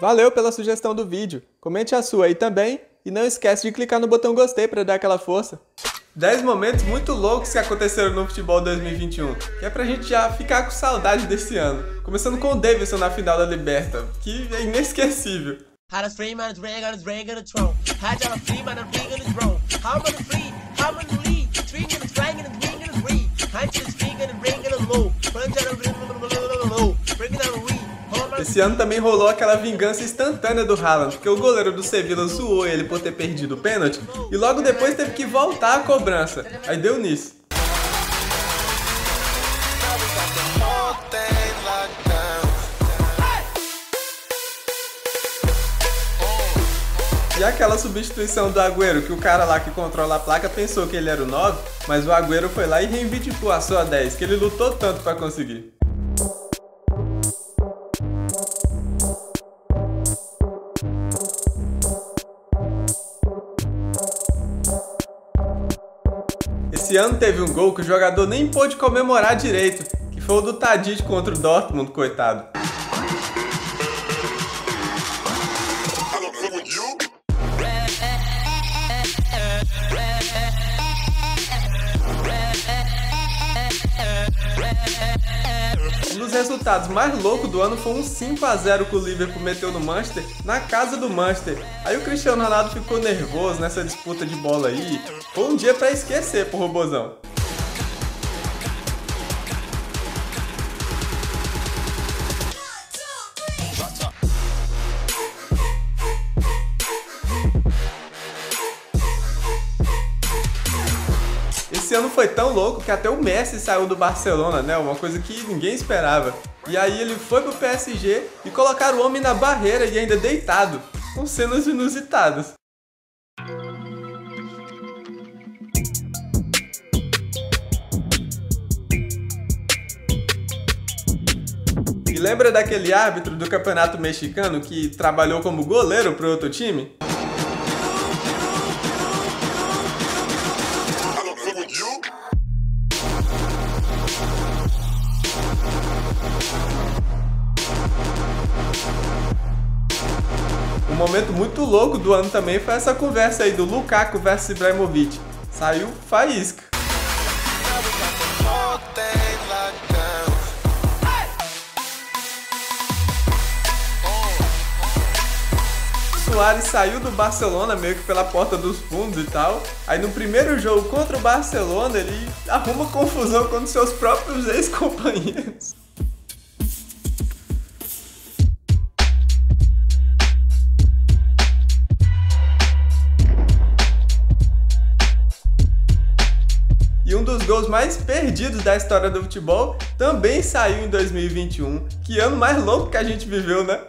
Valeu pela sugestão do vídeo. Comente a sua aí também e não esquece de clicar no botão gostei para dar aquela força. 10 momentos muito loucos que aconteceram no futebol 2021, que é pra gente já ficar com saudade desse ano. Começando com o Davidson na final da Liberta, que é inesquecível. Esse ano também rolou aquela vingança instantânea do Haaland, porque o goleiro do Sevilla zoou ele por ter perdido o pênalti e logo depois teve que voltar a cobrança. Aí deu nisso. E aquela substituição do Agüero, que o cara lá que controla a placa pensou que ele era o 9, mas o Agüero foi lá e reivindicou a sua 10, que ele lutou tanto para conseguir. Esse ano teve um gol que o jogador nem pôde comemorar direito, que foi o do Tadic contra o Dortmund, coitado. Um dos resultados mais loucos do ano foi um 5 a 0 que o Liverpool meteu no Manchester, na casa do Manchester. Aí o Cristiano Ronaldo ficou nervoso nessa disputa de bola aí. Foi um dia para esquecer pro Robozão. Esse ano foi tão louco que até o Messi saiu do Barcelona, né? Uma coisa que ninguém esperava. E aí ele foi pro PSG e colocaram o homem na barreira e ainda deitado, com cenas inusitadas. E lembra daquele árbitro do campeonato mexicano que trabalhou como goleiro para outro time? Um momento muito louco do ano também foi essa conversa aí do Lukaku versus Ibrahimovic. Saiu faísca. Soares saiu do Barcelona meio que pela porta dos fundos e tal. Aí no primeiro jogo contra o Barcelona ele arruma confusão com seus próprios ex-companheiros. E um dos gols mais perdidos da história do futebol também saiu em 2021. Que ano mais louco que a gente viveu, né?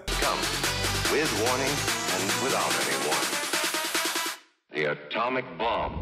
Warning and without anyone. The atomic bomb.